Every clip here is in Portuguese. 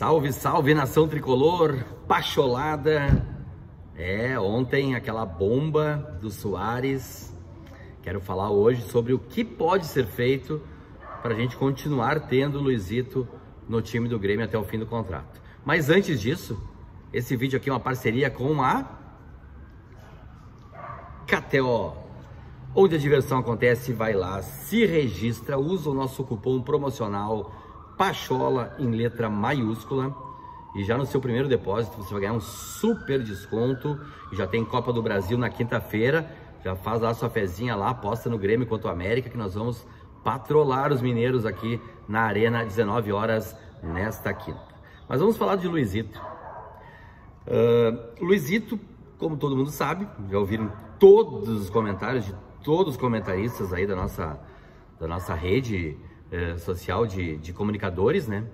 Salve, salve nação tricolor, pacholada. É, ontem aquela bomba do Soares. Quero falar hoje sobre o que pode ser feito para a gente continuar tendo o Luizito no time do Grêmio até o fim do contrato. Mas antes disso, esse vídeo aqui é uma parceria com a KTO. Onde a diversão acontece, vai lá, se registra, usa o nosso cupom promocional Pachola em letra maiúscula. E já no seu primeiro depósito você vai ganhar um super desconto. Já tem Copa do Brasil na quinta-feira. Já faz lá sua fezinha lá, aposta no Grêmio contra o América que nós vamos patrolar os mineiros aqui na Arena 19 horas nesta quinta. Mas vamos falar de Luizito. Uh, Luizito, como todo mundo sabe, já ouviram todos os comentários de todos os comentaristas aí da nossa, da nossa rede eh, social de, de comunicadores, né?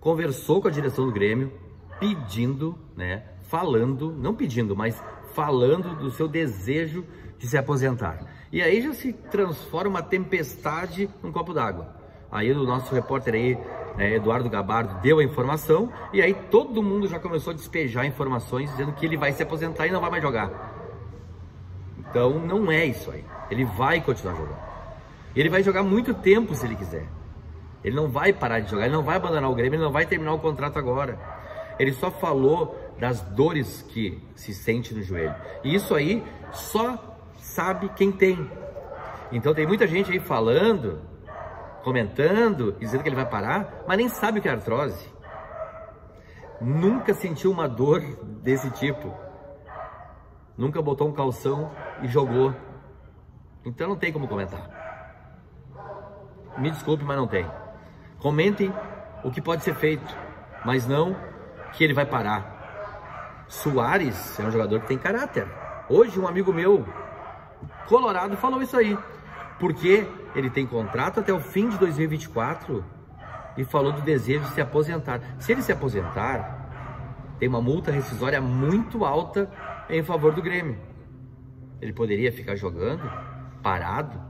Conversou com a direção do Grêmio, pedindo, né? Falando, não pedindo, mas falando do seu desejo de se aposentar. E aí já se transforma uma tempestade num copo d'água. Aí o nosso repórter aí, né, Eduardo Gabardo, deu a informação e aí todo mundo já começou a despejar informações dizendo que ele vai se aposentar e não vai mais jogar. Então não é isso aí. Ele vai continuar jogando. Ele vai jogar muito tempo se ele quiser. Ele não vai parar de jogar, ele não vai abandonar o Grêmio, ele não vai terminar o contrato agora. Ele só falou das dores que se sente no joelho. E isso aí só sabe quem tem. Então tem muita gente aí falando, comentando, dizendo que ele vai parar, mas nem sabe o que é artrose. Nunca sentiu uma dor desse tipo. Nunca botou um calção e jogou. Então não tem como comentar. Me desculpe, mas não tem. Comentem o que pode ser feito, mas não que ele vai parar. Soares é um jogador que tem caráter. Hoje um amigo meu, colorado, falou isso aí. Porque ele tem contrato até o fim de 2024 e falou do desejo de se aposentar. Se ele se aposentar, tem uma multa rescisória muito alta em favor do Grêmio. Ele poderia ficar jogando, parado,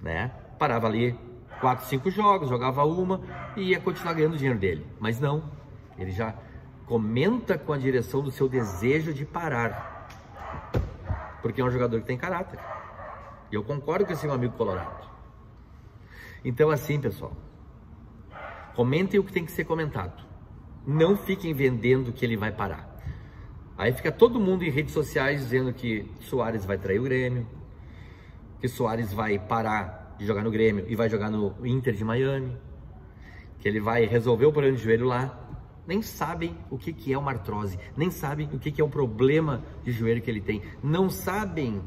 né? Parava ali quatro, cinco jogos, jogava uma e ia continuar ganhando dinheiro dele. Mas não, ele já comenta com a direção do seu desejo de parar. Porque é um jogador que tem caráter. E eu concordo com esse meu amigo colorado. Então assim, pessoal, comentem o que tem que ser comentado. Não fiquem vendendo que ele vai parar. Aí fica todo mundo em redes sociais dizendo que Soares vai trair o Grêmio, que Soares vai parar de jogar no Grêmio e vai jogar no Inter de Miami, que ele vai resolver o problema de joelho lá, nem sabem o que, que é uma artrose, nem sabem o que, que é o problema de joelho que ele tem, não sabem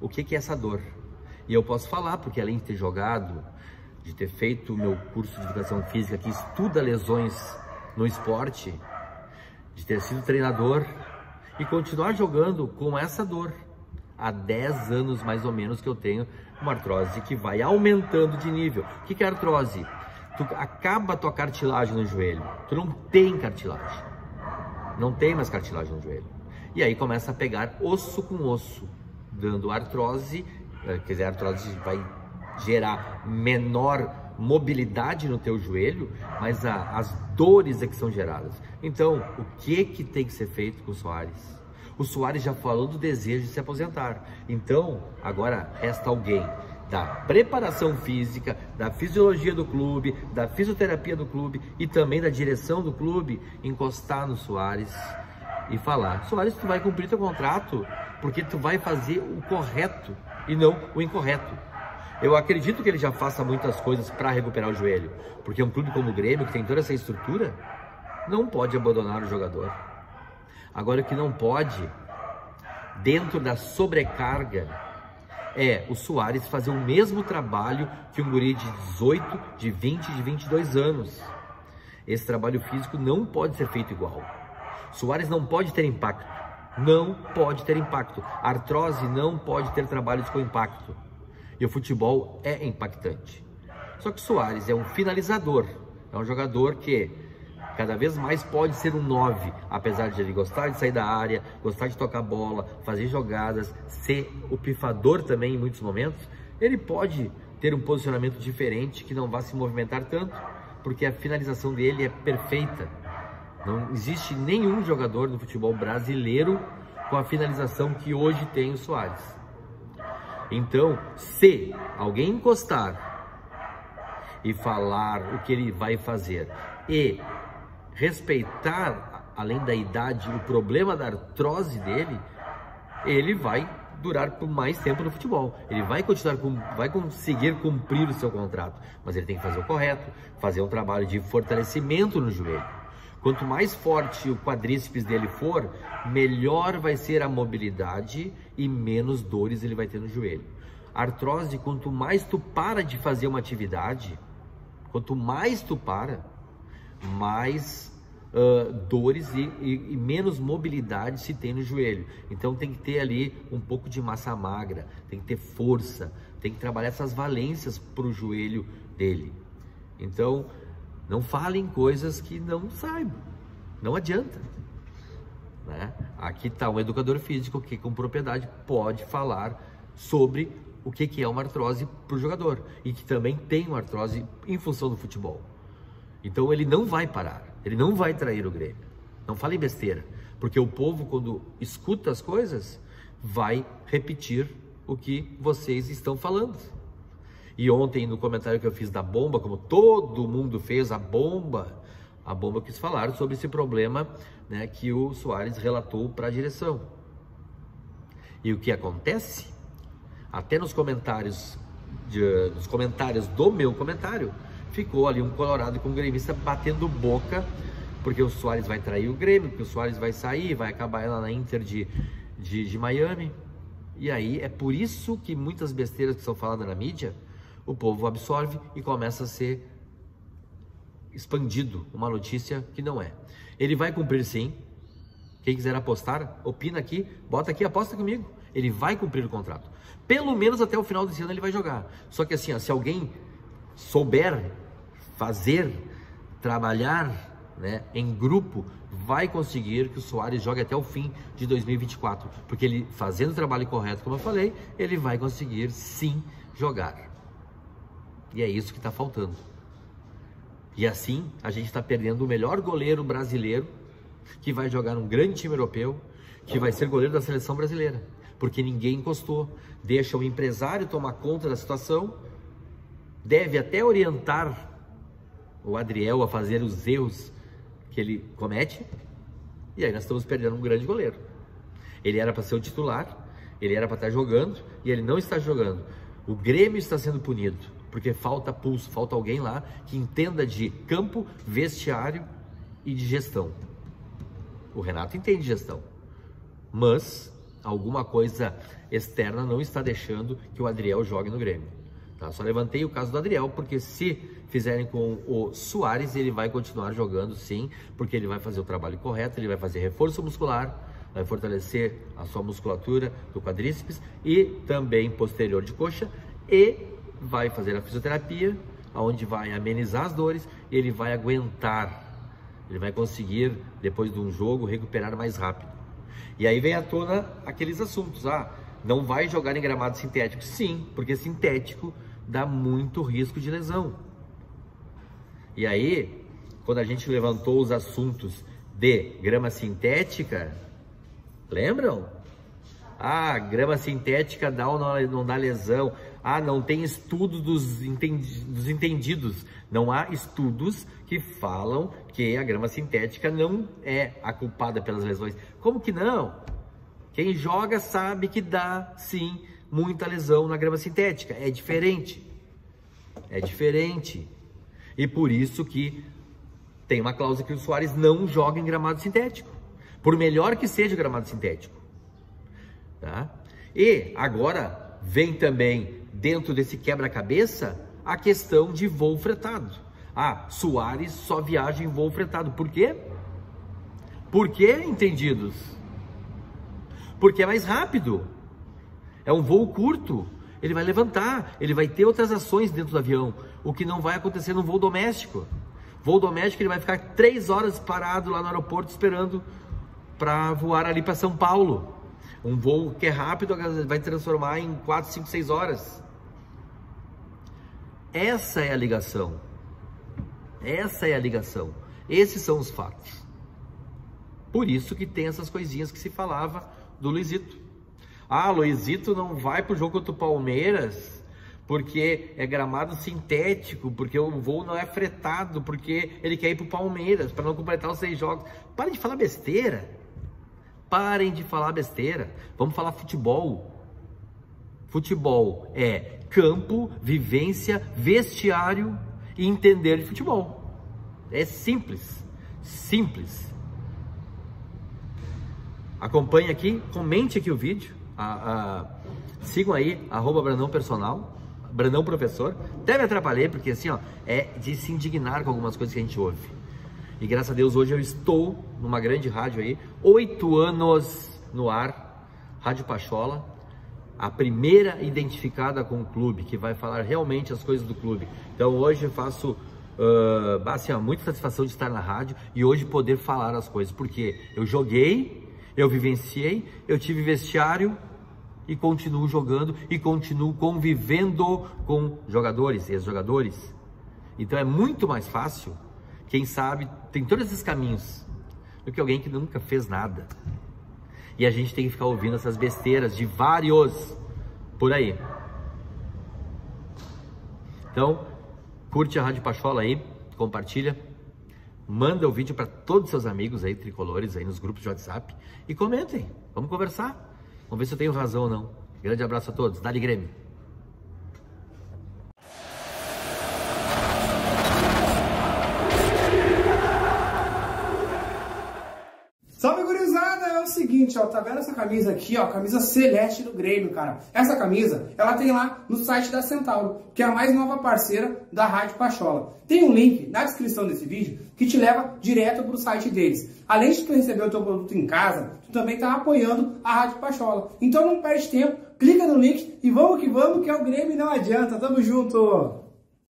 o que, que é essa dor. E eu posso falar, porque além de ter jogado, de ter feito o meu curso de educação física que estuda lesões no esporte, de ter sido treinador e continuar jogando com essa dor há 10 anos mais ou menos que eu tenho uma artrose que vai aumentando de nível. O que é artrose? Tu acaba a tua cartilagem no joelho, tu não tem cartilagem, não tem mais cartilagem no joelho. E aí começa a pegar osso com osso, dando artrose, eh, quer dizer, a artrose vai gerar menor mobilidade no teu joelho, mas a, as dores é que são geradas. Então, o que que tem que ser feito com o Soares? O Soares já falou do desejo de se aposentar. Então, agora resta alguém da preparação física, da fisiologia do clube, da fisioterapia do clube e também da direção do clube encostar no Soares e falar: Soares, tu vai cumprir teu contrato porque tu vai fazer o correto e não o incorreto. Eu acredito que ele já faça muitas coisas para recuperar o joelho, porque um clube como o Grêmio, que tem toda essa estrutura, não pode abandonar o jogador. Agora, o que não pode, dentro da sobrecarga, é o Soares fazer o mesmo trabalho que um guri de 18, de 20, de 22 anos. Esse trabalho físico não pode ser feito igual. Soares não pode ter impacto. Não pode ter impacto. Artrose não pode ter trabalhos com impacto. E o futebol é impactante. Só que Soares é um finalizador. É um jogador que cada vez mais pode ser um 9, apesar de ele gostar de sair da área, gostar de tocar bola, fazer jogadas, ser o pifador também em muitos momentos, ele pode ter um posicionamento diferente que não vá se movimentar tanto, porque a finalização dele é perfeita. Não existe nenhum jogador no futebol brasileiro com a finalização que hoje tem o Soares. Então, se alguém encostar e falar o que ele vai fazer e respeitar, além da idade, o problema da artrose dele, ele vai durar por mais tempo no futebol. Ele vai continuar, vai conseguir cumprir o seu contrato, mas ele tem que fazer o correto, fazer um trabalho de fortalecimento no joelho. Quanto mais forte o quadríceps dele for, melhor vai ser a mobilidade e menos dores ele vai ter no joelho. artrose, quanto mais tu para de fazer uma atividade, quanto mais tu para, mais uh, dores e, e, e, menos mobilidade se tem no joelho. Então tem que ter ali um pouco de massa magra, tem que ter força, tem que trabalhar essas valências para o joelho dele. Então não falem coisas que não saibam, não adianta. Né? Aqui está um educador físico que com propriedade pode falar sobre o que, que é uma artrose para o jogador e que também tem uma artrose em função do futebol. Então ele não vai parar, ele não vai trair o Grêmio. Não falem besteira, porque o povo, quando escuta as coisas, vai repetir o que vocês estão falando. E ontem, no comentário que eu fiz da bomba, como todo mundo fez, a bomba, a bomba quis falar sobre esse problema né, que o Soares relatou para a direção. E o que acontece? Até nos comentários, de, nos comentários do meu comentário, ficou ali um colorado com um gremista batendo boca, porque o Soares vai trair o Grêmio, porque o Soares vai sair, vai acabar lá na Inter de, de, de Miami. E aí é por isso que muitas besteiras que são faladas na mídia, o povo absorve e começa a ser expandido uma notícia que não é. Ele vai cumprir sim. Quem quiser apostar, opina aqui, bota aqui, aposta comigo. Ele vai cumprir o contrato. Pelo menos até o final desse ano ele vai jogar. Só que assim, ó, se alguém souber fazer, trabalhar né, em grupo, vai conseguir que o Soares jogue até o fim de 2024. Porque ele, fazendo o trabalho correto, como eu falei, ele vai conseguir sim jogar. E é isso que está faltando. E assim a gente está perdendo o melhor goleiro brasileiro que vai jogar num grande time europeu, que vai ser goleiro da seleção brasileira, porque ninguém encostou. Deixa o empresário tomar conta da situação deve até orientar o Adriel a fazer os erros que ele comete, e aí nós estamos perdendo um grande goleiro. Ele era para ser o titular, ele era para estar jogando e ele não está jogando. O Grêmio está sendo punido porque falta pulso, falta alguém lá que entenda de campo, vestiário e de gestão. O Renato entende gestão, mas alguma coisa externa não está deixando que o Adriel jogue no Grêmio. Tá? Só levantei o caso do Adriel, porque se fizerem com o Soares, ele vai continuar jogando sim, porque ele vai fazer o trabalho correto, ele vai fazer reforço muscular, vai fortalecer a sua musculatura do quadríceps e também posterior de coxa e vai fazer a fisioterapia, onde vai amenizar as dores ele vai aguentar, ele vai conseguir, depois de um jogo, recuperar mais rápido. E aí vem à tona aqueles assuntos, ah, não vai jogar em gramado sintético? Sim, porque sintético dá muito risco de lesão. E aí, quando a gente levantou os assuntos de grama sintética, lembram? Ah, grama sintética dá ou não dá lesão. Ah, não tem estudos dos, dos entendidos. Não há estudos que falam que a grama sintética não é a culpada pelas lesões. Como que não? Quem joga sabe que dá sim muita lesão na grama sintética. É diferente. É diferente. E por isso que tem uma cláusula que o Soares não joga em gramado sintético. Por melhor que seja o gramado sintético. Tá? E agora vem também dentro desse quebra-cabeça a questão de voo fretado. Ah, Soares só viaja em voo fretado. Por quê? Por quê, entendidos? Porque é mais rápido. É um voo curto. Ele vai levantar, ele vai ter outras ações dentro do avião, o que não vai acontecer no voo doméstico. Voo doméstico ele vai ficar três horas parado lá no aeroporto esperando para voar ali para São Paulo. Um voo que é rápido vai transformar em 4, 5, 6 horas. Essa é a ligação. Essa é a ligação. Esses são os fatos. Por isso que tem essas coisinhas que se falava do Luizito. Ah, Luizito não vai pro jogo contra o Palmeiras porque é gramado sintético, porque o voo não é fretado, porque ele quer ir pro Palmeiras para não completar os seis jogos. Parem de falar besteira. Parem de falar besteira. Vamos falar futebol. Futebol é campo, vivência, vestiário e entender de futebol. É simples, simples. Acompanhe aqui, comente aqui o vídeo, a, a, sigam aí, arroba Brandão Personal, Brandão Professor. Até me atrapalhei, porque assim, ó, é de se indignar com algumas coisas que a gente ouve. E graças a Deus hoje eu estou numa grande rádio aí, oito anos no ar, Rádio Pachola, a primeira identificada com o clube, que vai falar realmente as coisas do clube. Então hoje faço uh, assim, ó, muita satisfação de estar na rádio e hoje poder falar as coisas, porque eu joguei eu vivenciei, eu tive vestiário e continuo jogando e continuo convivendo com jogadores, ex-jogadores. Então é muito mais fácil, quem sabe, tem todos esses caminhos, do que alguém que nunca fez nada. E a gente tem que ficar ouvindo essas besteiras de vários por aí. Então, curte a Rádio Pachola aí, compartilha. Manda o vídeo para todos os seus amigos aí, tricolores, aí nos grupos de WhatsApp e comentem. Vamos conversar. Vamos ver se eu tenho razão ou não. Grande abraço a todos. Dali Grêmio. Seguinte, ó, tá vendo essa camisa aqui, ó, camisa celeste do Grêmio, cara. Essa camisa, ela tem lá no site da Centauro, que é a mais nova parceira da Rádio Pachola. Tem um link na descrição desse vídeo que te leva direto pro site deles. Além de tu receber o teu produto em casa, tu também tá apoiando a Rádio Pachola. Então não perde tempo, clica no link e vamos que vamos, que é o Grêmio não adianta. Tamo junto!